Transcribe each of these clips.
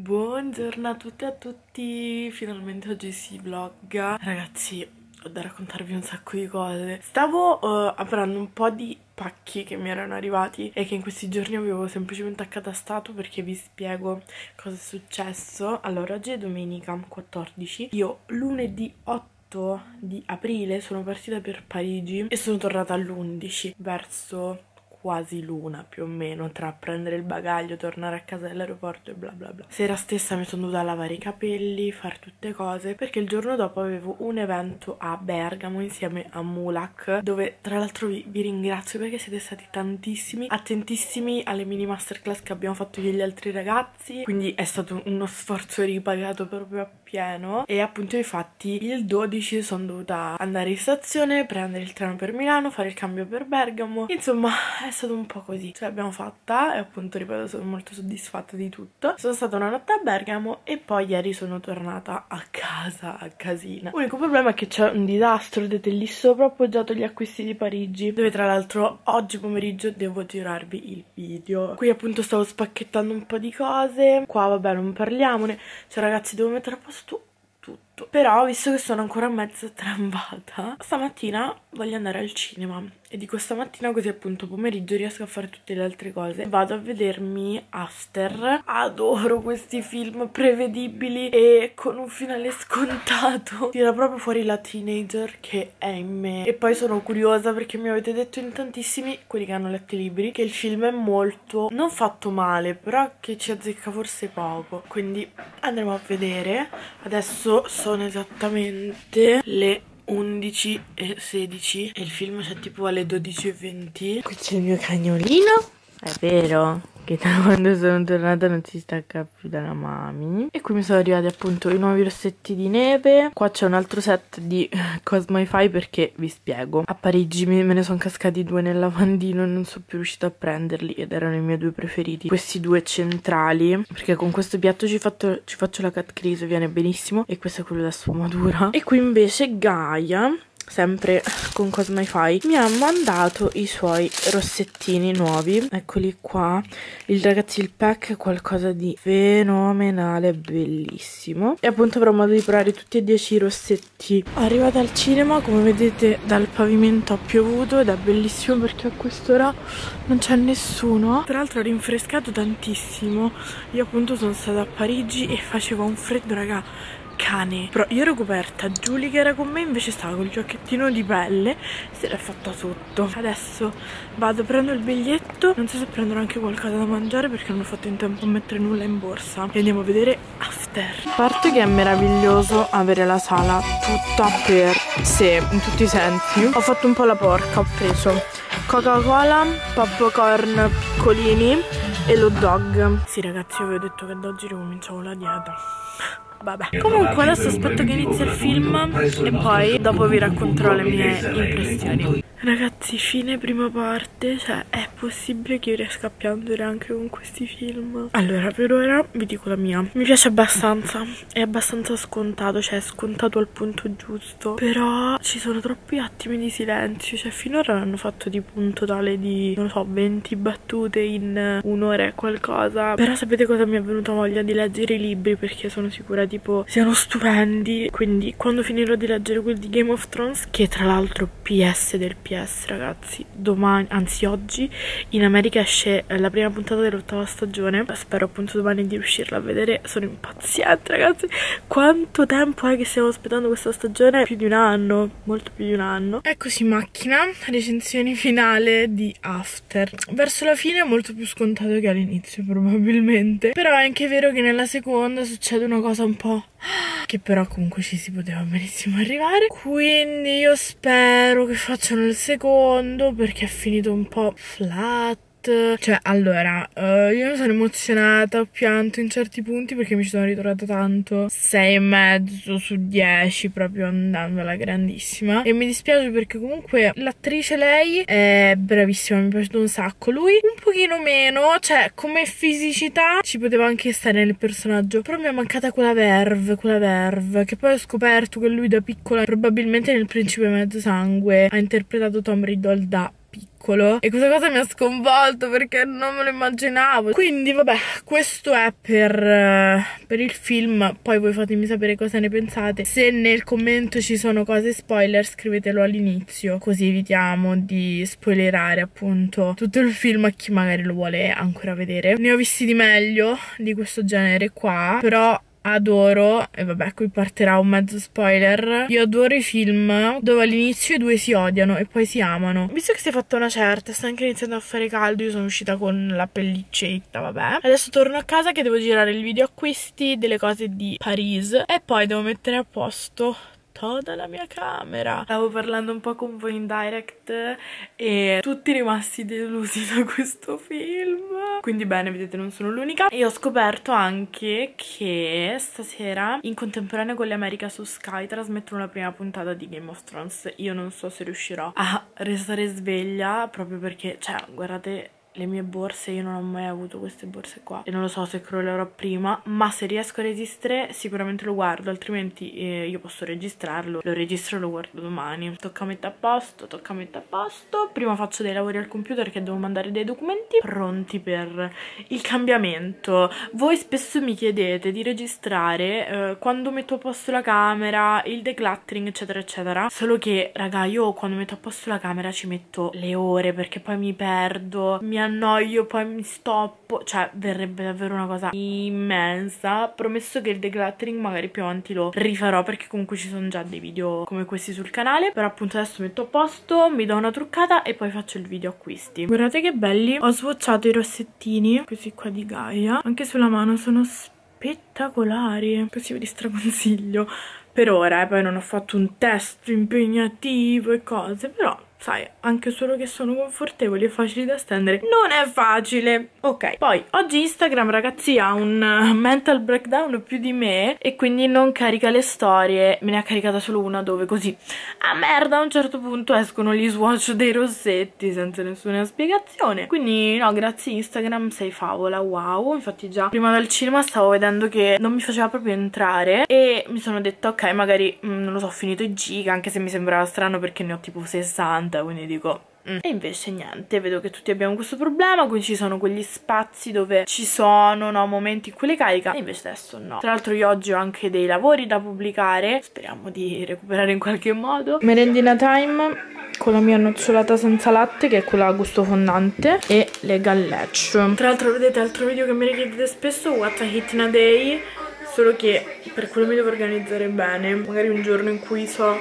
Buongiorno a tutte e a tutti, finalmente oggi si vlogga. Ragazzi, ho da raccontarvi un sacco di cose. Stavo uh, aprendo un po' di pacchi che mi erano arrivati e che in questi giorni avevo semplicemente accatastato perché vi spiego cosa è successo. Allora, oggi è domenica 14. Io lunedì 8 di aprile sono partita per Parigi e sono tornata all'11 verso quasi l'una più o meno tra prendere il bagaglio, tornare a casa dall'aeroporto e bla bla bla. Sera stessa mi sono dovuta lavare i capelli, fare tutte cose perché il giorno dopo avevo un evento a Bergamo insieme a Mulak dove tra l'altro vi, vi ringrazio perché siete stati tantissimi, attentissimi alle mini masterclass che abbiamo fatto io e gli altri ragazzi quindi è stato uno sforzo ripagato proprio appieno e appunto infatti il 12 sono dovuta andare in stazione, prendere il treno per Milano, fare il cambio per Bergamo insomma è stato un po' così. Ce l'abbiamo fatta e appunto, ripeto, sono molto soddisfatta di tutto. Sono stata una notte a Bergamo e poi ieri sono tornata a casa, a casina. L'unico problema è che c'è un disastro, vedete lì sopra ho appoggiato gli acquisti di Parigi, dove tra l'altro oggi pomeriggio devo girarvi il video. Qui appunto stavo spacchettando un po' di cose, qua vabbè non parliamone, cioè ragazzi devo mettere a posto tutto. Però, visto che sono ancora mezza trambata, stamattina voglio andare al cinema. E dico stamattina così appunto pomeriggio riesco a fare tutte le altre cose. Vado a vedermi After. Adoro questi film prevedibili e con un finale scontato. Tira proprio fuori la teenager che è in me. E poi sono curiosa perché mi avete detto in tantissimi, quelli che hanno letto i libri, che il film è molto, non fatto male, però che ci azzecca forse poco. Quindi andremo a vedere. Adesso sono esattamente le 11 e 16 e il film c'è tipo alle 12 e 20 qui c'è il mio cagnolino. È vero che da quando sono tornata non si stacca più dalla mami. E qui mi sono arrivati appunto i nuovi rossetti di neve. Qua c'è un altro set di Cosmify perché vi spiego. A Parigi me ne sono cascati due nel lavandino e non sono più riuscita a prenderli ed erano i miei due preferiti. Questi due centrali perché con questo piatto ci, fatto, ci faccio la cat crease viene benissimo. E questo è quello da sfumatura. E qui invece Gaia sempre con Cosmify, mi ha mandato i suoi rossettini nuovi. Eccoli qua. Il ragazzi, il pack è qualcosa di fenomenale, bellissimo. E appunto avrò modo di provare tutti e dieci i rossetti. Arrivata al cinema, come vedete dal pavimento ha piovuto ed è bellissimo perché a quest'ora non c'è nessuno. Tra l'altro ha rinfrescato tantissimo. Io appunto sono stata a Parigi e faceva un freddo, raga cane. Però io ero coperta Giulia che era con me invece stava col giacchettino di pelle Se l'è fatta sotto. Adesso vado, prendo il biglietto. Non so se prenderò anche qualcosa da mangiare Perché non ho fatto in tempo a mettere nulla in borsa. E andiamo a vedere After. A parte che è meraviglioso avere la sala tutta per sé In tutti i sensi. Ho fatto un po' la porca Ho preso Coca-Cola, popcorn piccolini e lo dog. Sì ragazzi, io vi ho detto che da oggi ricominciavo la dieta Vabbè. Comunque adesso aspetto che inizi il film e poi dopo vi racconterò le mie impressioni. Ragazzi, fine prima parte, cioè è possibile che io riesca a piangere anche con questi film? Allora, per ora vi dico la mia. Mi piace abbastanza, è abbastanza scontato, cioè è scontato al punto giusto. Però ci sono troppi attimi di silenzio, cioè finora hanno fatto tipo un totale di, non so, 20 battute in un'ora e qualcosa. Però sapete cosa mi è venuta voglia di leggere i libri perché sono sicura tipo siano stupendi. Quindi quando finirò di leggere quelli di Game of Thrones, che tra l'altro PS del PS PS ragazzi. Domani anzi oggi in America esce la prima puntata dell'ottava stagione. Spero appunto domani di riuscirla a vedere. Sono impaziente ragazzi. Quanto tempo è che stiamo aspettando questa stagione? Più di un anno. Molto più di un anno. Eccoci macchina. Recensioni finale di After. Verso la fine è molto più scontato che all'inizio probabilmente. Però è anche vero che nella seconda succede una cosa un po' che però comunque ci si poteva benissimo arrivare. Quindi io spero che facciano il secondo perché è finito un po' flat cioè, allora, uh, io sono emozionata, ho pianto in certi punti perché mi ci sono ritrovata tanto. 6 e mezzo su 10, proprio andando alla grandissima. E mi dispiace perché comunque l'attrice lei è bravissima, mi è piaciuto un sacco. Lui un pochino meno, cioè come fisicità ci poteva anche stare nel personaggio. Però mi è mancata quella verve, quella verve. Che poi ho scoperto che lui da piccola, probabilmente nel Principe Mezzo Sangue, ha interpretato Tom Riddle da piccolo e questa cosa mi ha sconvolto perché non me lo immaginavo. Quindi vabbè, questo è per, uh, per il film, poi voi fatemi sapere cosa ne pensate. Se nel commento ci sono cose spoiler scrivetelo all'inizio, così evitiamo di spoilerare appunto tutto il film a chi magari lo vuole ancora vedere. Ne ho visti di meglio di questo genere qua, però adoro, e vabbè qui partirà un mezzo spoiler, io adoro i film dove all'inizio i due si odiano e poi si amano. Visto che si è fatta una certa, sta anche iniziando a fare caldo, io sono uscita con la pellicetta, vabbè. Adesso torno a casa che devo girare il video acquisti delle cose di Paris e poi devo mettere a posto tutta la mia camera. Stavo parlando un po' con voi in direct e tutti rimasti delusi da questo film. Quindi bene, vedete, non sono l'unica. E ho scoperto anche che stasera, in contemporanea con le America su Sky, trasmettono la prima puntata di Game of Thrones. Io non so se riuscirò a restare sveglia proprio perché, cioè, guardate le mie borse, io non ho mai avuto queste borse qua e non lo so se crollerò prima, ma se riesco a resistere sicuramente lo guardo, altrimenti eh, io posso registrarlo, lo registro e lo guardo domani. Tocca mettere a posto, tocca mettere a posto, prima faccio dei lavori al computer che devo mandare dei documenti pronti per il cambiamento. Voi spesso mi chiedete di registrare eh, quando metto a posto la camera, il decluttering eccetera eccetera, solo che raga io quando metto a posto la camera ci metto le ore perché poi mi perdo, mi annoio, poi mi stoppo, cioè verrebbe davvero una cosa immensa. Promesso che il decluttering magari più avanti lo rifarò perché comunque ci sono già dei video come questi sul canale. Però appunto adesso metto a posto, mi do una truccata e poi faccio il video acquisti. Guardate che belli, ho swatchato i rossettini, questi qua di Gaia, anche sulla mano sono spettacolari, così ve li straconsiglio per ora, eh, poi non ho fatto un test impegnativo e cose, però sai, anche solo che sono confortevoli e facili da stendere, non è facile. Ok, poi oggi Instagram ragazzi ha un uh, mental breakdown più di me e quindi non carica le storie, me ne ha caricata solo una dove così a merda a un certo punto escono gli swatch dei rossetti senza nessuna spiegazione. Quindi no, grazie Instagram sei favola, wow. Infatti già prima del cinema stavo vedendo che non mi faceva proprio entrare e mi sono detta ok, magari mm, non lo so, ho finito i giga, anche se mi sembrava strano perché ne ho tipo 60 50, quindi dico... Mm. E invece niente, vedo che tutti abbiamo questo problema, quindi ci sono quegli spazi dove ci sono no, momenti in cui le carica, e invece adesso no. Tra l'altro io oggi ho anche dei lavori da pubblicare, speriamo di recuperare in qualche modo. Merendina time con la mia nocciolata senza latte che è quella a gusto fondante e le gallecce tra l'altro vedete altro video che mi richiedete spesso what a hit in a day solo che per quello mi devo organizzare bene magari un giorno in cui so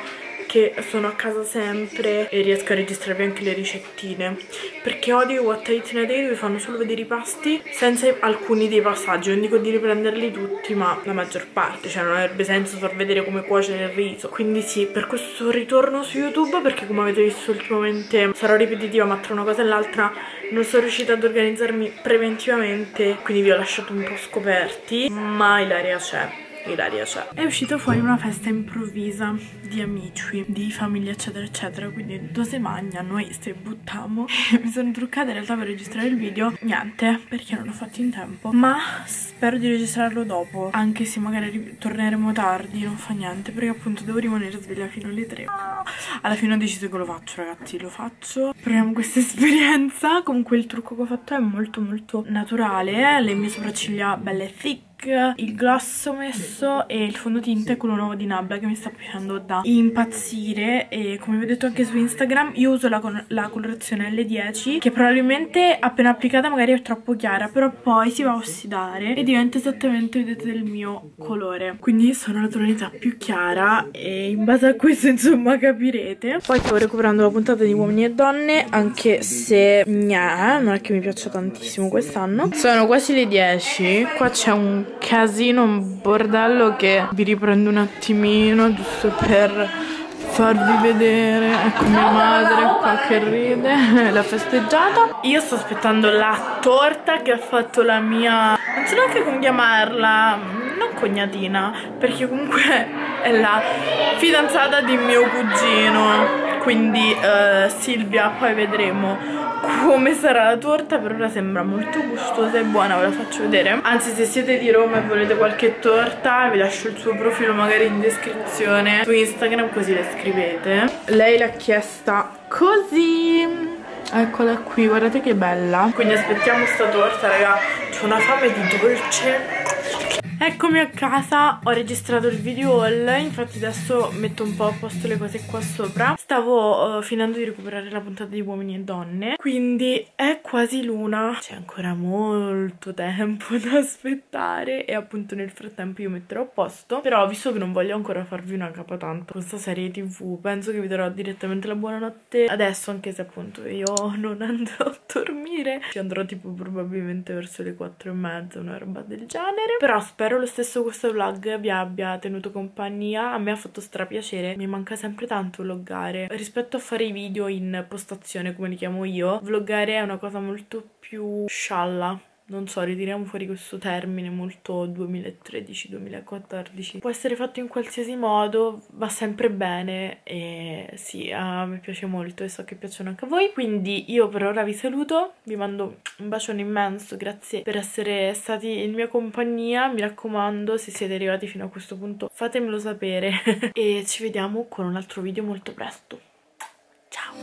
che sono a casa sempre e riesco a registrarvi anche le ricettine. Perché odio What I Eat in a Day dove fanno solo vedere i pasti senza alcuni dei passaggi. Non dico di riprenderli tutti ma la maggior parte cioè non avrebbe senso far vedere come cuocere il riso. Quindi sì per questo ritorno su YouTube perché come avete visto ultimamente sarò ripetitiva ma tra una cosa e l'altra non sono riuscita ad organizzarmi preventivamente quindi vi ho lasciato un po' scoperti ma l'aria c'è Ilaria c'è. È uscita fuori una festa improvvisa di amici, di famiglia eccetera eccetera, quindi dose magna, noi se buttiamo. Mi sono truccata in realtà per registrare il video, niente, perché non l'ho fatto in tempo, ma spero di registrarlo dopo, anche se magari torneremo tardi, non fa niente, perché appunto devo rimanere sveglia fino alle 3. Alla fine ho deciso che lo faccio ragazzi, lo faccio. Proviamo questa esperienza, comunque il trucco che ho fatto è molto molto naturale, le mie sopracciglia belle thick il gloss messo e il fondotinta è quello nuovo di Nabla che mi sta piacendo da impazzire. E come vi ho detto anche su Instagram io uso la, la colorazione L10 che probabilmente appena applicata magari è troppo chiara però poi si va a ossidare e diventa esattamente vedete del mio colore. Quindi sono la tonalità più chiara e in base a questo insomma capirete. Poi stavo recuperando la puntata di uomini e donne anche se gna, non è che mi piaccia tantissimo quest'anno. Sono quasi le 10 qua c'è un casino, un bordello che vi riprendo un attimino giusto per farvi vedere ecco mia madre qua che ride la festeggiata. Io sto aspettando la torta che ha fatto la mia non so neanche come chiamarla non cognatina perché comunque è la fidanzata di mio cugino quindi uh, Silvia poi vedremo come sarà la torta per ora sembra molto gustosa e buona ve la faccio vedere anzi se siete di Roma e volete qualche torta vi lascio il suo profilo magari in descrizione su Instagram così le scrivete lei l'ha chiesta così Eccola qui, guardate che bella. Quindi aspettiamo sta torta, raga. C'ho una fame di dolce. Eccomi a casa, ho registrato il video haul, infatti adesso metto un po' a posto le cose qua sopra. Stavo uh, finendo di recuperare la puntata di uomini e donne, quindi è quasi l'una. C'è ancora molto tempo da aspettare e appunto nel frattempo io metterò a posto. Però visto che non voglio ancora farvi una capa tanto con questa serie tv, penso che vi darò direttamente la buonanotte adesso, anche se appunto io non andrò a dormire. Ci andrò tipo probabilmente verso le 4 e mezza, una roba del genere. Però spero spero lo stesso questo vlog vi abbia tenuto compagnia, a me ha fatto strapiacere, mi manca sempre tanto vloggare. Rispetto a fare i video in postazione come li chiamo io, vloggare è una cosa molto più scialla, non so, ritiriamo fuori questo termine molto 2013-2014. Può essere fatto in qualsiasi modo, va sempre bene e sì, a me piace molto e so che piacciono anche a voi. Quindi io per ora vi saluto, vi mando un bacione immenso, grazie per essere stati in mia compagnia. Mi raccomando, se siete arrivati fino a questo punto, fatemelo sapere e ci vediamo con un altro video molto presto. Ciao!